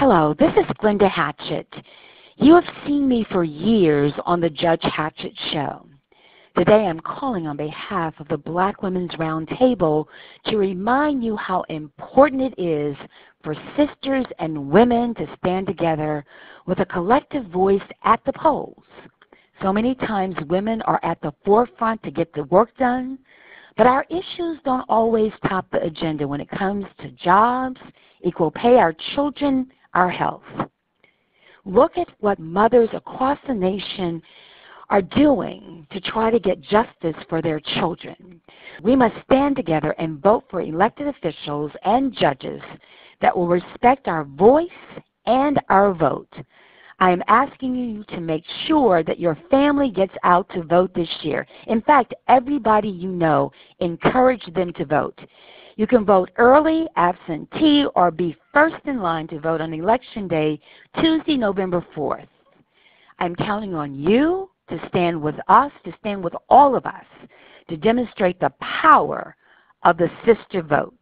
Hello, this is Glenda Hatchett. You have seen me for years on the Judge Hatchett Show. Today I'm calling on behalf of the Black Women's Roundtable to remind you how important it is for sisters and women to stand together with a collective voice at the polls. So many times women are at the forefront to get the work done, but our issues don't always top the agenda when it comes to jobs, equal pay, our children, our health. Look at what mothers across the nation are doing to try to get justice for their children. We must stand together and vote for elected officials and judges that will respect our voice and our vote. I am asking you to make sure that your family gets out to vote this year. In fact, everybody you know, encourage them to vote. You can vote early, absentee, or be first in line to vote on Election Day, Tuesday, November 4th. I'm counting on you to stand with us, to stand with all of us, to demonstrate the power of the sister vote.